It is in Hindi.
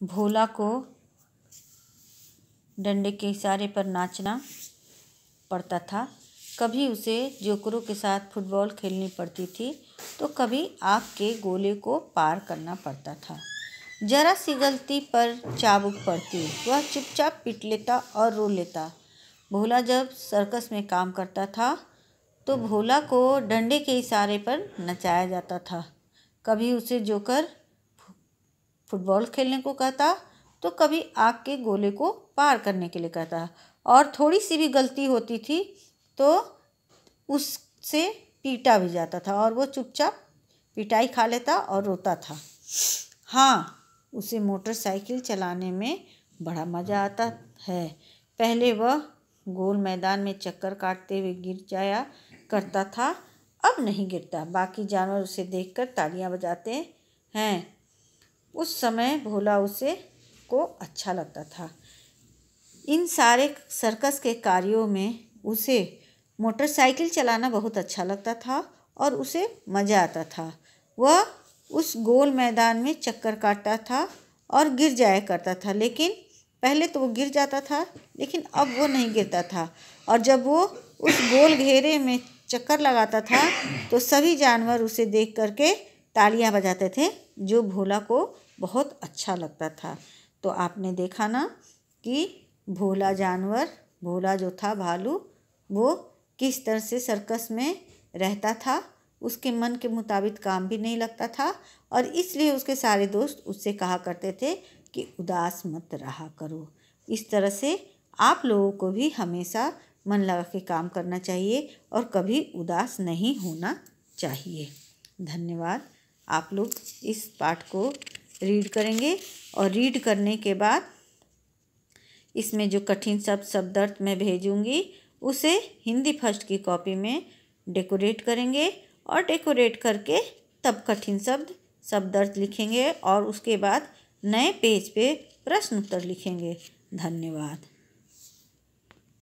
भोला को डंडे के इशारे पर नाचना पड़ता था। कभी उसे जोकरों के साथ फुटबॉल खेलनी पड़ती थी तो कभी आग के गोले को पार करना पड़ता था। जरा सी गलती पर चाबुक पड़ती, वह चुपचाप पिट लेता और रो लेता। भोला जब सर्कस में काम करता था तो भोला को डंडे के इशारे पर नचाया जाता था। कभी उसे जोकर फुटबॉल खेलने को कहता तो कभी आग के गोले को पार करने के लिए कहता। और थोड़ी सी भी गलती होती थी तो उससे पीटा भी जाता था और वो चुपचाप पिटाई खा लेता और रोता था। हाँ उसे मोटरसाइकिल चलाने में बड़ा मज़ा आता है। पहले वह गोल मैदान में चक्कर काटते हुए गिर जाया करता था, अब नहीं गिरता। बाकी जानवर उसे देखकर तालियाँ बजाते हैं। उस समय भोला उसे को अच्छा लगता था। इन सारे सर्कस के कार्यों में उसे मोटरसाइकिल चलाना बहुत अच्छा लगता था और उसे मज़ा आता था। वह उस गोल मैदान में चक्कर काटता था और गिर जाया करता था। लेकिन पहले तो वो गिर जाता था, लेकिन अब वो नहीं गिरता था। और जब वो उस गोल घेरे में चक्कर लगाता था तो सभी जानवर उसे देख करके तालियाँ बजाते थे, जो भोला को बहुत अच्छा लगता था। तो आपने देखा ना कि भोला जानवर, भोला जो था भालू, वो किस तरह से सर्कस में रहता था, उसके मन के मुताबिक काम भी नहीं लगता था और इसलिए उसके सारे दोस्त उससे कहा करते थे कि उदास मत रहा करो। इस तरह से आप लोगों को भी हमेशा मन लगा के काम करना चाहिए और कभी उदास नहीं होना चाहिए। धन्यवाद। आप लोग इस पाठ को रीड करेंगे और रीड करने के बाद इसमें जो कठिन शब्द शब्द अर्थ मैं भेजूँगी, उसे हिंदी फ़र्स्ट की कॉपी में डेकोरेट करेंगे और डेकोरेट करके तब कठिन शब्द शब्द अर्थ लिखेंगे और उसके बाद नए पेज पे प्रश्न उत्तर लिखेंगे। धन्यवाद।